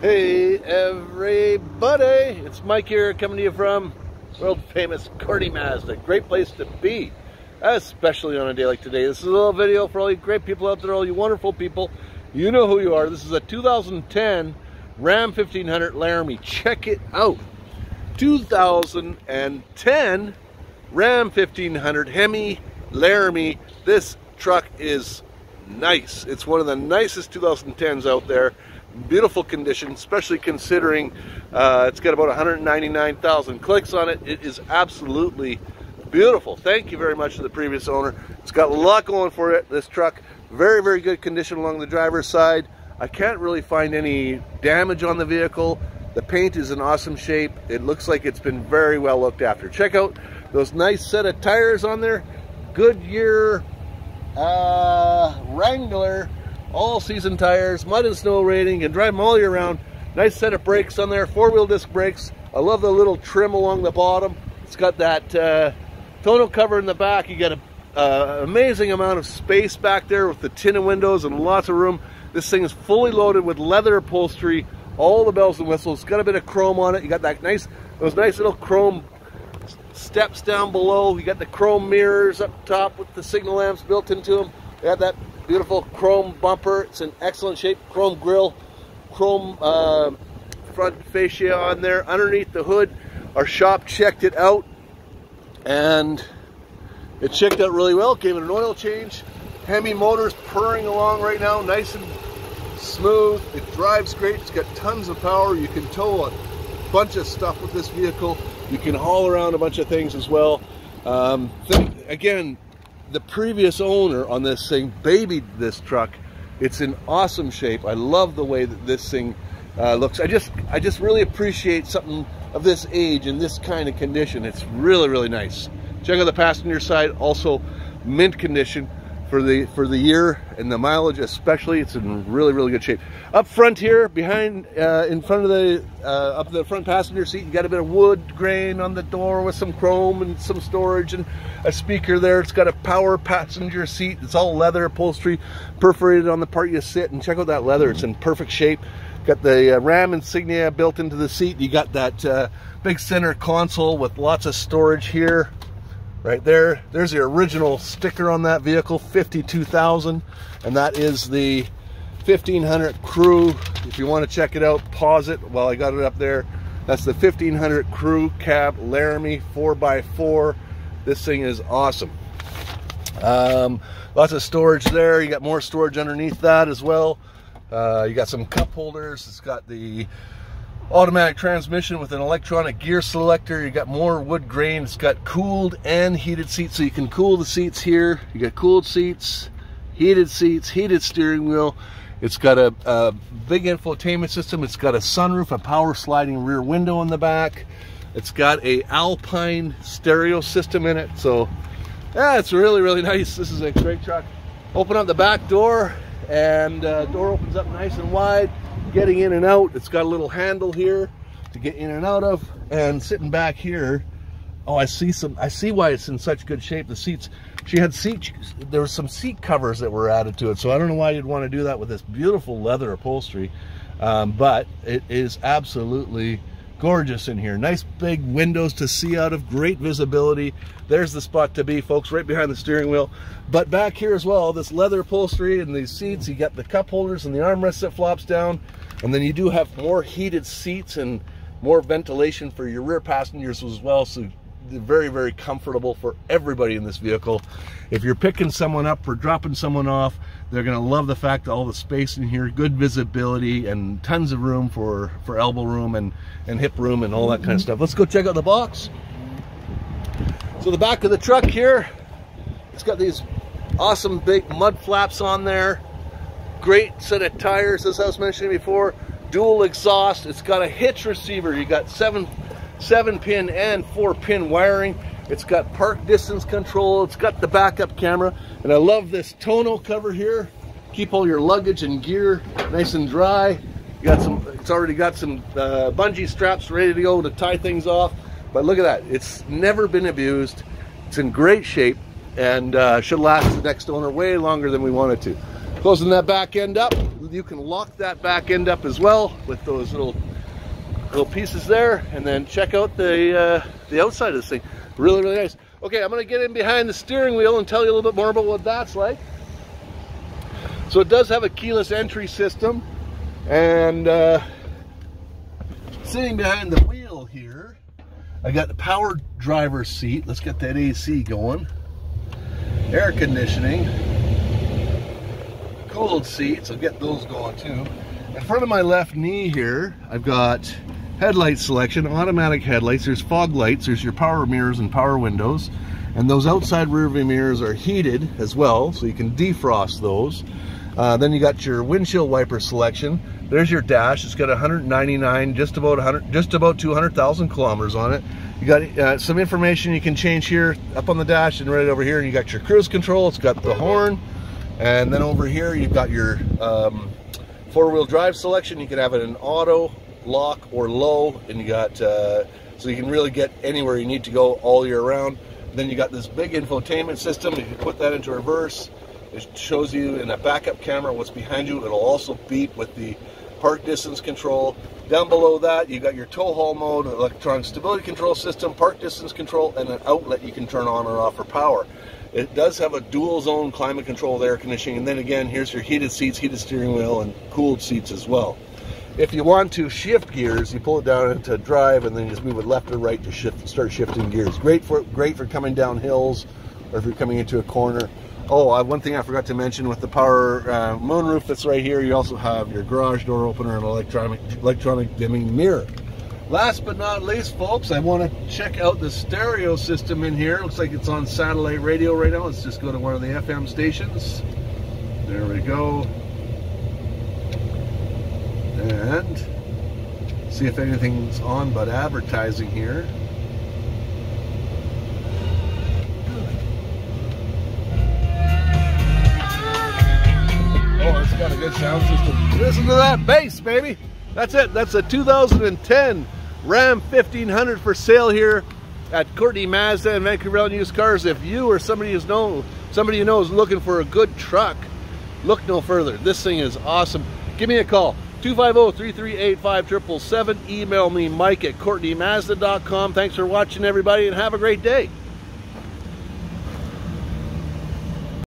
Hey everybody, it's Mike here coming to you from world famous Courtenay Mazda. Great place to be, especially on a day like today. This is a little video for all you great people out there, all you wonderful people. You know who you are. This is a 2010 Ram 1500 Laramie. Check it out. 2010 Ram 1500 Hemi Laramie. This truck is nice. It's one of the nicest 2010s out there beautiful condition, especially considering uh, it's got about 199,000 clicks on it. It is absolutely beautiful. Thank you very much to the previous owner. It's got a lot going for it, this truck. Very, very good condition along the driver's side. I can't really find any damage on the vehicle. The paint is in awesome shape. It looks like it's been very well looked after. Check out those nice set of tires on there. Goodyear uh, Wrangler all season tires, mud and snow rating, and drive them all year round. Nice set of brakes on there, four-wheel disc brakes. I love the little trim along the bottom. It's got that uh, tonneau cover in the back. You got an uh, amazing amount of space back there with the tinted windows and lots of room. This thing is fully loaded with leather upholstery, all the bells and whistles. It's got a bit of chrome on it. You got that nice, those nice little chrome steps down below. You got the chrome mirrors up top with the signal lamps built into them. You got that Beautiful chrome bumper. It's in excellent shape. Chrome grill, chrome uh, front fascia on there. Underneath the hood, our shop checked it out and it checked out really well. Gave it an oil change. Hemi motors purring along right now, nice and smooth. It drives great. It's got tons of power. You can tow a bunch of stuff with this vehicle. You can haul around a bunch of things as well. Um, again, the previous owner on this thing babied this truck. It's in awesome shape. I love the way that this thing uh, looks. I just, I just really appreciate something of this age and this kind of condition. It's really, really nice. Check out the passenger side, also mint condition for the for the year and the mileage especially it's in really really good shape. Up front here behind uh, in front of the uh, up the front passenger seat you got a bit of wood grain on the door with some chrome and some storage and a speaker there. It's got a power passenger seat. It's all leather upholstery perforated on the part you sit and check out that leather. It's in perfect shape. Got the uh, ram insignia built into the seat. You got that uh, big center console with lots of storage here right there. There's the original sticker on that vehicle 52,000 and that is the 1500 crew. If you want to check it out pause it while I got it up there. That's the 1500 crew cab Laramie 4x4 this thing is awesome. Um, lots of storage there. You got more storage underneath that as well. Uh, you got some cup holders. It's got the automatic transmission with an electronic gear selector. You got more wood grain. It's got cooled and heated seats, so you can cool the seats here. You got cooled seats, heated seats, heated steering wheel. It's got a, a big infotainment system. It's got a sunroof, a power sliding rear window in the back. It's got a Alpine stereo system in it. So yeah, it's really, really nice. This is a great truck. Open up the back door and uh, door opens up nice and wide getting in and out. It's got a little handle here to get in and out of. And sitting back here, oh, I see some, I see why it's in such good shape. The seats, she had seat, there was some seat covers that were added to it. So I don't know why you'd want to do that with this beautiful leather upholstery. Um, but it is absolutely gorgeous in here. Nice big windows to see out of, great visibility. There's the spot to be, folks, right behind the steering wheel. But back here as well, this leather upholstery and these seats, you got the cup holders and the armrest that flops down. And then you do have more heated seats and more ventilation for your rear passengers as well. So very, very comfortable for everybody in this vehicle. If you're picking someone up or dropping someone off, they're gonna love the fact that all the space in here, good visibility and tons of room for, for elbow room and, and hip room and all that kind of stuff. Let's go check out the box. So the back of the truck here, it's got these awesome big mud flaps on there. Great set of tires, as I was mentioning before. Dual exhaust. It's got a hitch receiver. You got seven, seven pin and four pin wiring. It's got park distance control. It's got the backup camera. And I love this tonneau cover here. Keep all your luggage and gear nice and dry. You got some, it's already got some uh, bungee straps ready to go to tie things off. But look at that. It's never been abused. It's in great shape and uh, should last the next owner way longer than we wanted to. Closing that back end up, you can lock that back end up as well with those little little pieces there, and then check out the uh, the outside of this thing. Really, really nice. Okay, I'm gonna get in behind the steering wheel and tell you a little bit more about what that's like. So it does have a keyless entry system, and uh, sitting behind the wheel here, I got the power driver seat. Let's get that AC going. Air conditioning. Cold seats, I'll get those going too. In front of my left knee here, I've got headlight selection, automatic headlights. There's fog lights, there's your power mirrors and power windows. And those outside rear view mirrors are heated as well, so you can defrost those. Uh, then you got your windshield wiper selection. There's your dash. It's got 199, just about 100, just about 200,000 kilometers on it. You got uh, some information you can change here up on the dash and right over here. And you got your cruise control. It's got the horn. And then over here, you've got your um, four-wheel drive selection. You can have it in auto, lock, or low. And you got, uh, so you can really get anywhere you need to go all year round. Then you got this big infotainment system. You can put that into reverse. It shows you in a backup camera what's behind you. It'll also beep with the park distance control. Down below that, you got your tow haul mode, electronic stability control system, park distance control, and an outlet you can turn on or off for power. It does have a dual zone climate controlled air conditioning, and then again, here's your heated seats, heated steering wheel, and cooled seats as well. If you want to shift gears, you pull it down into drive, and then you just move it left or right to shift, start shifting gears. Great for great for coming down hills, or if you're coming into a corner. Oh, uh, one thing I forgot to mention with the power uh, moonroof that's right here, you also have your garage door opener and electronic electronic dimming mirror. Last but not least, folks, I want to check out the stereo system in here. Looks like it's on satellite radio right now. Let's just go to one of the FM stations. There we go. And see if anything's on but advertising here. Oh, it's got a good sound system. Listen to that bass, baby. That's it. That's a 2010 Ram 1500 for sale here at Courtenay Mazda and Vancouver Island Used Cars. If you or somebody you know, somebody you know is looking for a good truck, look no further. This thing is awesome. Give me a call. 250-338-5777. Email me, Mike at CourtenayMazda.com. Thanks for watching, everybody, and have a great day.